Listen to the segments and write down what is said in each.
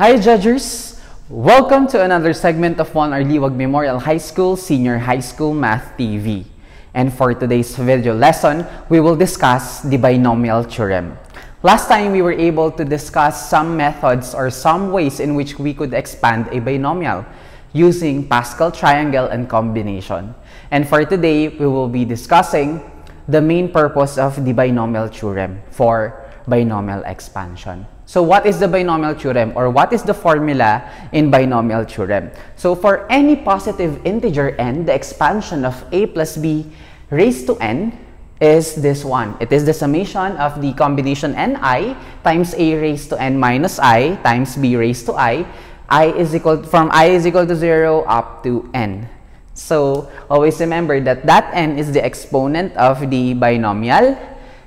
Hi, juddgers! Welcome to another segment of Juan Arliwag Memorial High School Senior High School Math TV. And for today's video lesson, we will discuss the binomial theorem. Last time, we were able to discuss some methods or some ways in which we could expand a binomial using Pascal triangle and combination. And for today, we will be discussing the main purpose of the binomial theorem for binomial expansion. So what is the binomial theorem or what is the formula in binomial theorem? So for any positive integer n, the expansion of a plus b raised to n is this one. It is the summation of the combination ni times a raised to n minus i times b raised to i. i is equal from i is equal to 0 up to n. So always remember that that n is the exponent of the binomial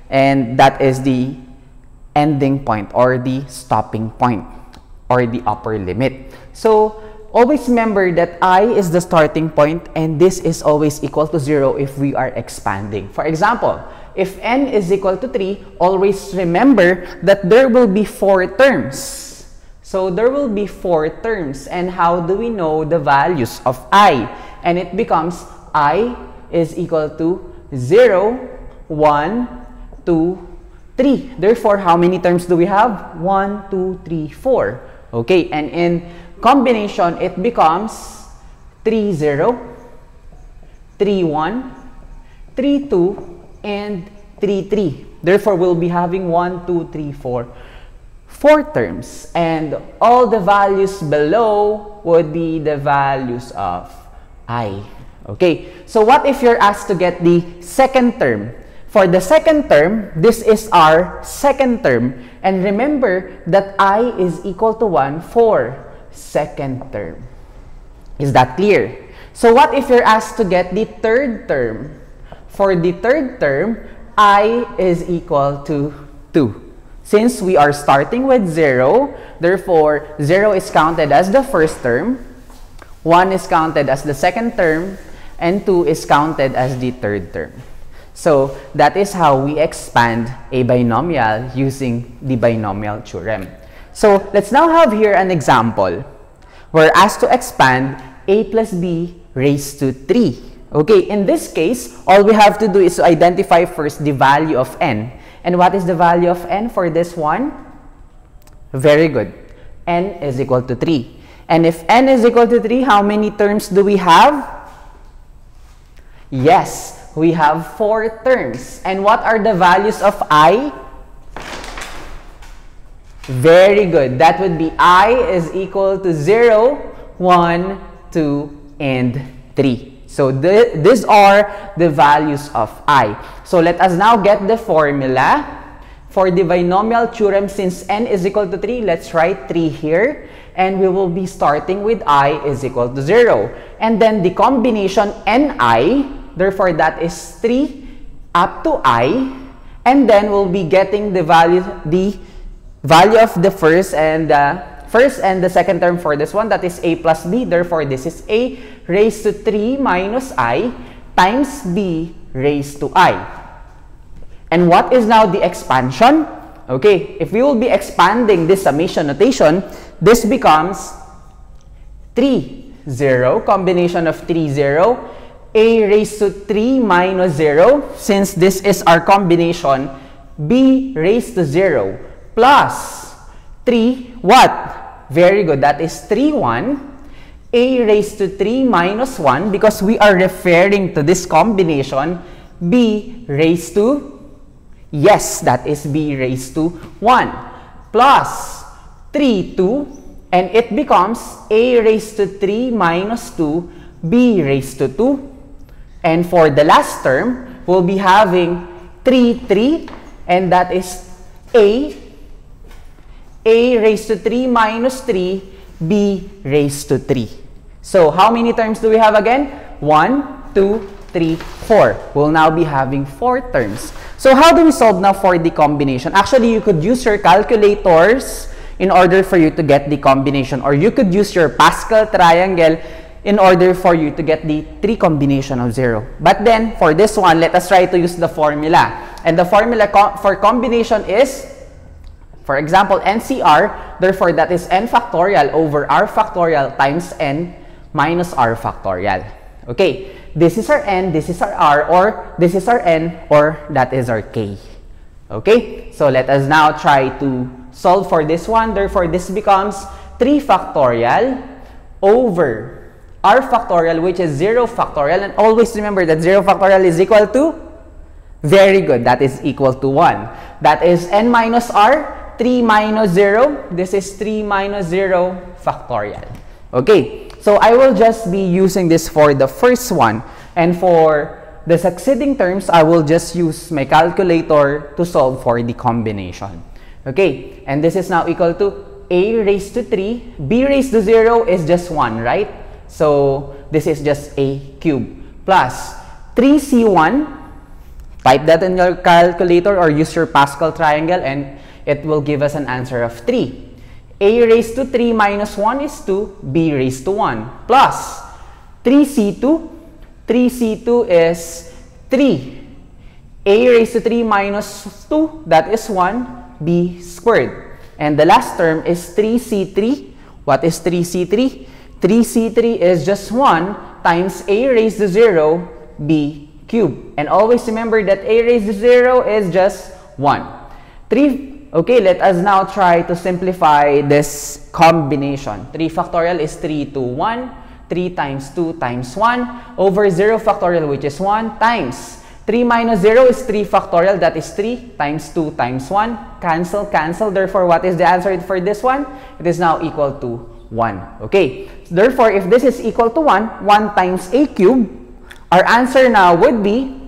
and that is the ending point or the stopping point or the upper limit. So always remember that i is the starting point and this is always equal to 0 if we are expanding. For example, if n is equal to 3, always remember that there will be four terms. So there will be four terms and how do we know the values of i? And it becomes i is equal to 0, 1, 2, 3. Therefore, how many terms do we have? 1, 2, 3, 4. Okay, and in combination, it becomes 3, 0, 3, 1, 3, 2, and 3, 3. Therefore, we'll be having 1, 2, 3, 4, 4 terms. And all the values below would be the values of i. Okay, so what if you're asked to get the second term? For the second term, this is our second term. And remember that i is equal to 1 for second term. Is that clear? So what if you're asked to get the third term? For the third term, i is equal to 2. Since we are starting with 0, therefore 0 is counted as the first term, 1 is counted as the second term, and 2 is counted as the third term. So that is how we expand a binomial using the binomial theorem. So let's now have here an example. We're asked to expand a plus b raised to 3. Okay, in this case, all we have to do is to identify first the value of n. And what is the value of n for this one? Very good. n is equal to 3. And if n is equal to 3, how many terms do we have? Yes, we have four terms. And what are the values of i? Very good. That would be i is equal to 0, 1, 2, and 3. So th these are the values of i. So let us now get the formula for the binomial theorem. Since n is equal to 3, let's write 3 here. And we will be starting with i is equal to 0. And then the combination ni Therefore, that is 3 up to i. And then we'll be getting the value, the value of the first and the first and the second term for this one. That is a plus b. Therefore, this is a raised to 3 minus i times b raised to i. And what is now the expansion? Okay, if we will be expanding this summation notation, this becomes 3, 0, combination of 3, 0, a raised to 3 minus 0, since this is our combination, b raised to 0 plus 3, what? Very good, that is 3, 1. a raised to 3 minus 1, because we are referring to this combination, b raised to, yes, that is b raised to 1, plus 3, 2, and it becomes a raised to 3 minus 2, b raised to 2, and for the last term, we'll be having 3, 3, and that is A, A raised to 3 minus 3, B raised to 3. So how many terms do we have again? 1, 2, 3, 4. We'll now be having 4 terms. So how do we solve now for the combination? Actually, you could use your calculators in order for you to get the combination or you could use your Pascal triangle in order for you to get the 3 combination of 0. But then, for this one, let us try to use the formula. And the formula co for combination is For example, NCR, therefore that is n factorial over r factorial times n minus r factorial. Okay, this is our n, this is our r, or this is our n, or that is our k. Okay, so let us now try to solve for this one. Therefore, this becomes 3 factorial over r factorial, which is 0 factorial. And always remember that 0 factorial is equal to? Very good, that is equal to 1. That is n minus r 3 minus 0. This is 3 minus 0 factorial. Okay, so I will just be using this for the first one. And for the succeeding terms, I will just use my calculator to solve for the combination. Okay, and this is now equal to a raised to 3. b raised to 0 is just 1, right? So this is just a cube plus 3c1. Type that in your calculator or use your Pascal triangle and it will give us an answer of 3. a raised to 3 minus 1 is 2, b raised to 1 plus 3c2. 3c2 is 3. a raised to 3 minus 2, that is 1, b squared. And the last term is 3c3. What is 3c3? 3c3 is just 1 times a raised to 0, b cubed. And always remember that a raised to 0 is just 1. 3 Okay, let us now try to simplify this combination. 3 factorial is 3 to 1. 3 times 2 times 1 over 0 factorial which is 1 times 3 minus 0 is 3 factorial that is 3 times 2 times 1 cancel cancel therefore what is the answer for this one it is now equal to 1 okay therefore if this is equal to 1 1 times a cube our answer now would be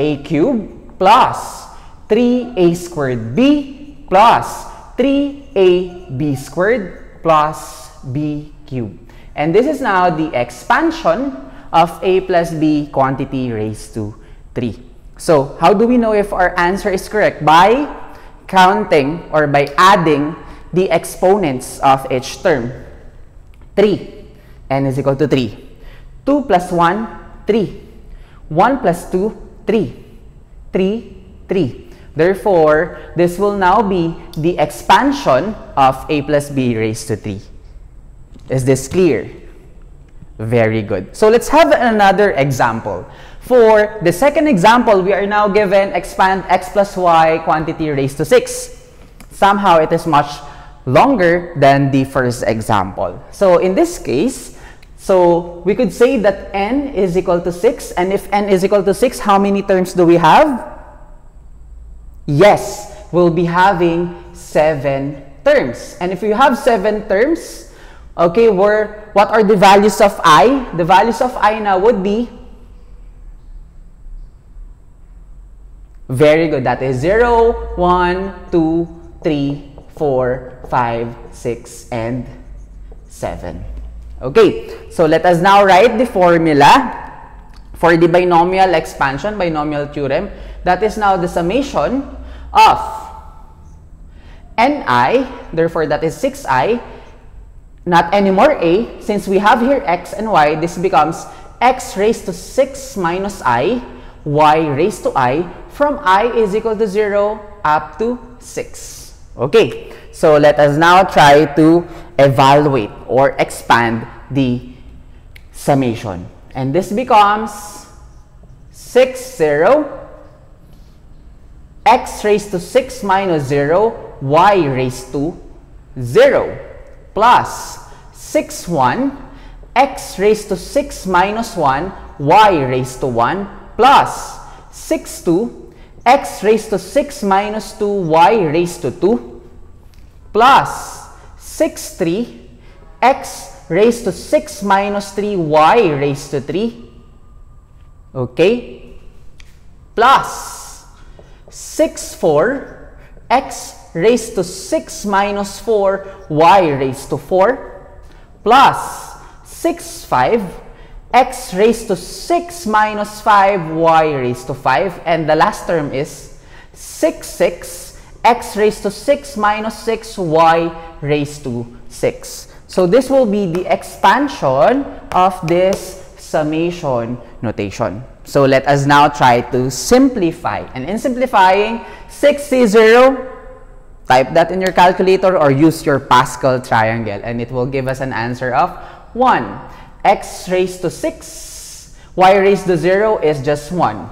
a cube plus 3a squared b plus 3ab squared plus b cubed. And this is now the expansion of a plus b quantity raised to 3. So, how do we know if our answer is correct? By counting or by adding the exponents of each term. 3, n is equal to 3. 2 plus 1, 3. 1 plus 2, 3. 3, 3. Therefore, this will now be the expansion of a plus b raised to 3. Is this clear? Very good. So let's have another example. For the second example, we are now given expand x plus y quantity raised to 6. Somehow it is much longer than the first example. So in this case, so we could say that n is equal to 6. And if n is equal to 6, how many terms do we have? Yes, we'll be having seven terms. And if you have seven terms, okay, where, what are the values of i? The values of i now would be Very good. That is 0, 1, 2, 3, 4, 5, 6, and 7. Okay, so let us now write the formula for the binomial expansion, binomial theorem. That is now the summation of ni, therefore that is 6i, not anymore a, since we have here x and y, this becomes x raised to 6 minus i, y raised to i, from i is equal to 0 up to 6. Okay, so let us now try to evaluate or expand the summation. And this becomes 6, 0, x raised to 6 minus 0, y raised to 0, plus 6, 1, x raised to 6 minus 1, y raised to 1, plus 6, 2, x raised to 6 minus 2, y raised to 2, plus 6, 3, x raised to 6 minus 3, y raised to 3, okay, plus 6, 4, x raised to 6 minus 4, y raised to 4, plus 6, 5, x raised to 6 minus 5, y raised to 5. And the last term is 6, 6, x raised to 6 minus 6, y raised to 6. So this will be the expansion of this summation notation. So let us now try to simplify. And in simplifying, 6 C0, Type that in your calculator or use your Pascal triangle and it will give us an answer of 1. x raised to 6, y raised to 0 is just 1.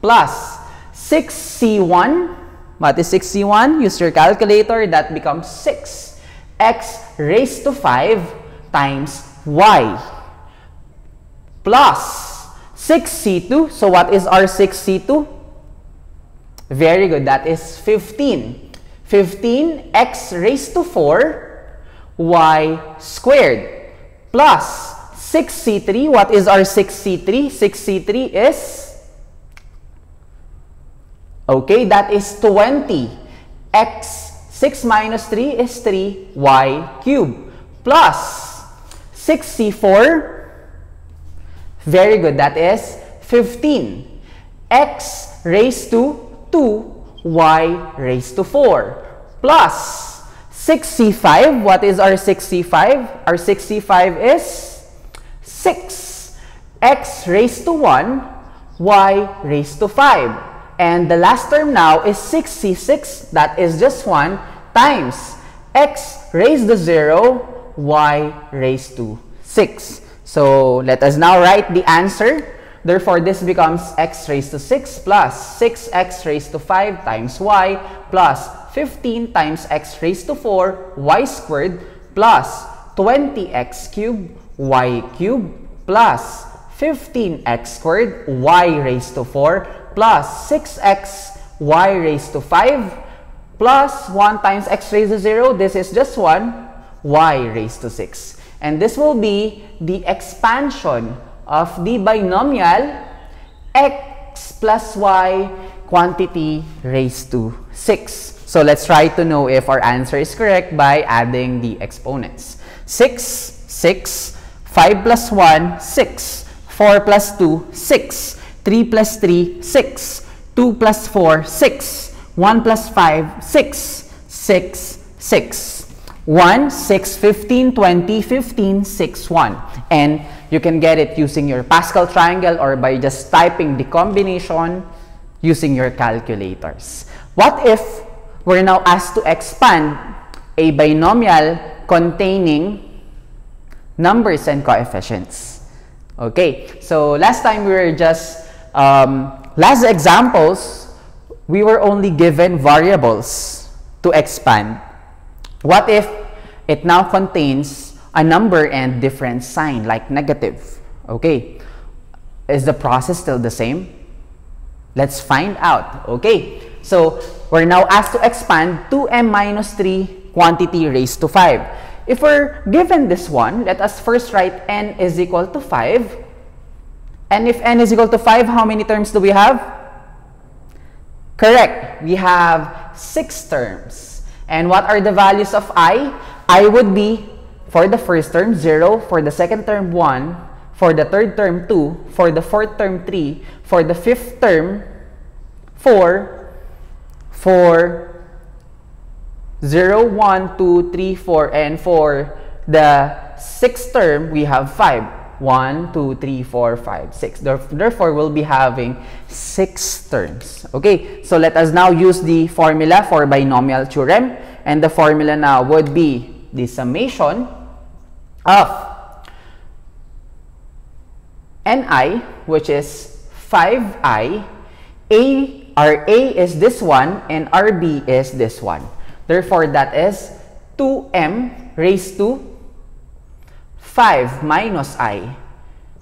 Plus 6c1, what is 6c1? Use your calculator, that becomes 6. x raised to 5 times y. Plus 6c2, so what is our 6c2? Very good, that is 15. 15 x raised to 4 y squared plus 6c3. What is our 6c3? 6c3 is, okay, that is 20. x, 6 minus 3 is 3, y cubed. Plus 6c4, very good, that is 15. x raised to 2 y raised to 4 plus 6c5. What is our 6c5? Our 6c5 is 6 x raised to 1 y raised to 5. And the last term now is 6c6. That is just 1 times x raised to 0 y raised to 6. So let us now write the answer Therefore, this becomes x raised to 6 plus 6x raised to 5 times y plus 15 times x raised to 4 y squared plus 20x cubed y cubed plus 15x squared y raised to 4 plus 6x y raised to 5 plus 1 times x raised to 0. This is just 1 y raised to 6. And this will be the expansion of the binomial x plus y quantity raised to 6. So let's try to know if our answer is correct by adding the exponents. 6, 6, 5 plus 1, 6, 4 plus 2, 6, 3 plus 3, 6, 2 plus 4, 6, 1 plus 5, 6, 6, 6. 1, 6, 15, 20, 15, 6, 1. And you can get it using your Pascal triangle or by just typing the combination using your calculators. What if we're now asked to expand a binomial containing numbers and coefficients? Okay, so last time we were just, um, last examples, we were only given variables to expand. What if it now contains a number and different sign like negative. Okay, is the process still the same? Let's find out. Okay, so we're now asked to expand 2m minus 3 quantity raised to 5. If we're given this one, let us first write n is equal to 5. And if n is equal to 5, how many terms do we have? Correct. We have 6 terms. And what are the values of i? i would be for the first term, 0. For the second term, 1. For the third term, 2. For the fourth term, 3. For the fifth term, 4. For 0, 1, 2, 3, 4. And for the sixth term, we have 5. 1, 2, 3, 4, 5, 6. Therefore, we'll be having 6 terms. Okay, so let us now use the formula for binomial theorem. And the formula now would be the summation of Ni, which is 5i, A, our A is this one, and rb is this one. Therefore, that is 2m raised to 5 minus i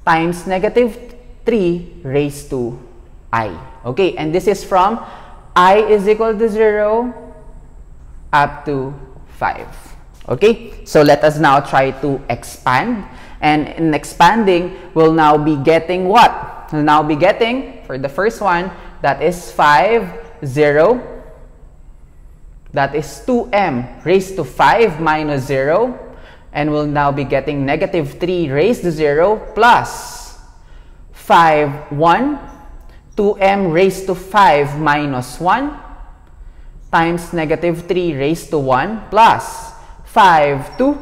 times negative 3 raised to i. Okay, and this is from i is equal to 0 up to 5. Okay, so let us now try to expand. And in expanding, we'll now be getting what? We'll now be getting, for the first one, that is 5, 0. That is 2m raised to 5 minus 0. And we'll now be getting negative 3 raised to 0 plus 5, 1. 2m raised to 5 minus 1 times negative 3 raised to 1 plus 5 to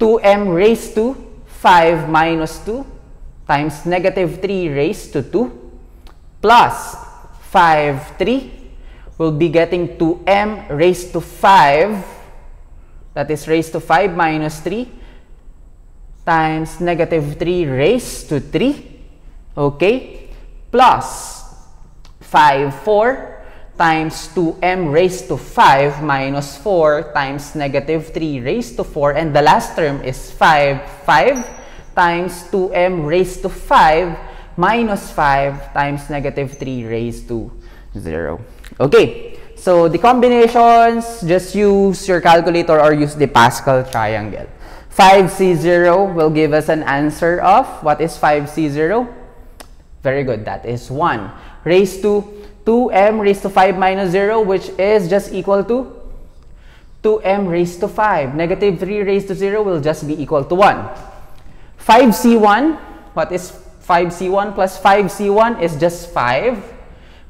2m raised to 5 minus 2 times negative 3 raised to 2 plus 5, 3. we'll be getting 2m raised to 5, that is raised to 5 minus 3, times negative 3 raised to 3, okay, plus 5, 4, times 2m raised to 5 minus 4 times negative 3 raised to 4 and the last term is 5 5 times 2m raised to 5 minus 5 times negative 3 raised to 0. Okay, so the combinations, just use your calculator or use the Pascal triangle. 5C0 will give us an answer of, what is 5C0? Very good, that is 1. Raised to 2m raised to 5 minus 0, which is just equal to 2m raised to 5. Negative 3 raised to 0 will just be equal to 1. 5c1, what is 5c1 plus 5c1 is just 5.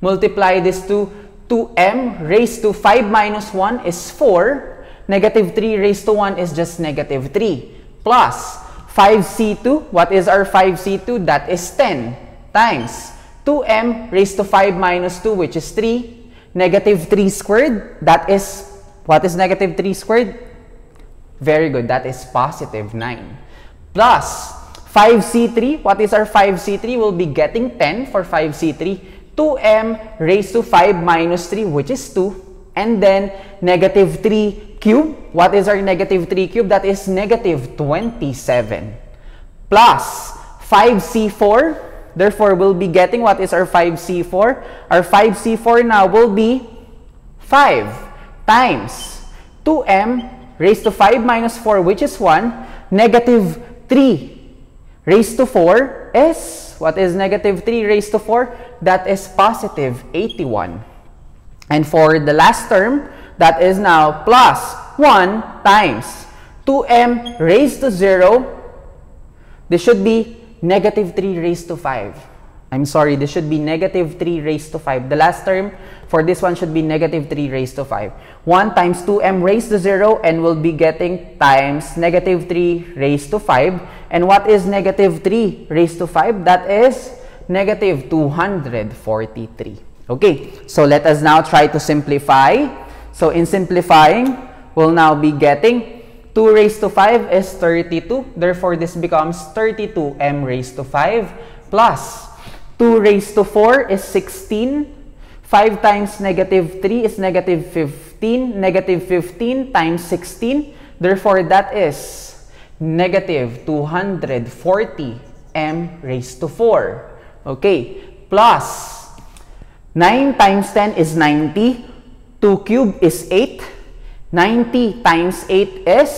Multiply this to 2m raised to 5 minus 1 is 4. Negative 3 raised to 1 is just negative 3. Plus 5c2, what is our 5c2? That is 10 times 2m raised to 5 minus 2, which is 3. Negative 3 squared, that is, what is negative 3 squared? Very good, that is positive 9. Plus 5c3, what is our 5c3? We'll be getting 10 for 5c3. 2m raised to 5 minus 3, which is 2. And then negative 3 cube. What is our negative 3 cube? That is negative 27. Plus 5c4 Therefore, we'll be getting what is our 5C4? Our 5C4 now will be 5 times 2m raised to 5 minus 4, which is 1, negative 3 raised to 4 is, what is negative 3 raised to 4? That is positive 81. And for the last term, that is now plus 1 times 2m raised to 0. This should be negative 3 raised to 5. I'm sorry, this should be negative 3 raised to 5. The last term for this one should be negative 3 raised to 5. 1 times 2m raised to 0 and we'll be getting times negative 3 raised to 5. And what is negative 3 raised to 5? That is negative 243. Okay, so let us now try to simplify. So in simplifying, we'll now be getting 2 raised to 5 is 32. Therefore, this becomes 32m raised to 5 plus 2 raised to 4 is 16. 5 times negative 3 is negative 15. Negative 15 times 16. Therefore, that is negative 240 m raised to 4. Okay. Plus 9 times 10 is 90. 2 cube is 8. 90 times 8 is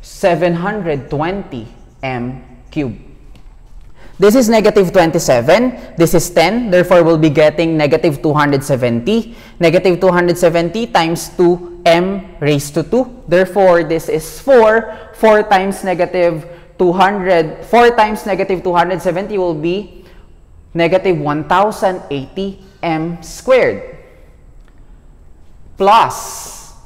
720 m cubed. This is negative 27. This is 10. Therefore, we'll be getting negative 270. Negative 270 times 2 m raised to 2. Therefore, this is 4. 4 times negative 200. 4 times negative 270 will be negative 1080 m squared. Plus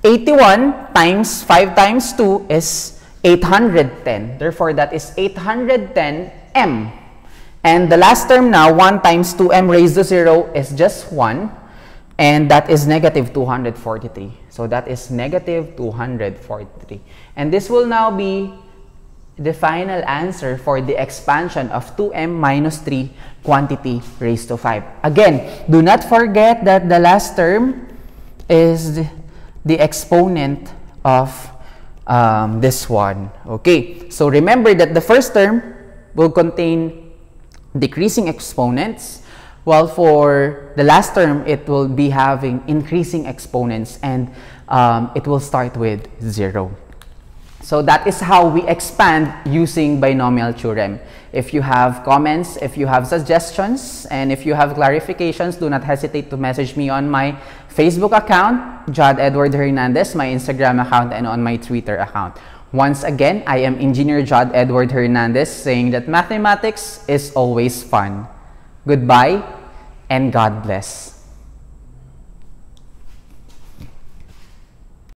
81 times 5 times 2 is 810. Therefore, that is 810 m. And the last term now, 1 times 2m raised to 0 is just 1. And that is negative 243. So that is negative 243. And this will now be the final answer for the expansion of 2m minus 3 quantity raised to 5. Again, do not forget that the last term is the exponent of um, this one. Okay, so remember that the first term will contain decreasing exponents, while for the last term, it will be having increasing exponents and um, it will start with 0. So that is how we expand using binomial theorem. If you have comments, if you have suggestions, and if you have clarifications, do not hesitate to message me on my Facebook account, Judd Edward Hernandez, my Instagram account, and on my Twitter account. Once again, I am Engineer Judd Edward Hernandez saying that mathematics is always fun. Goodbye and God bless.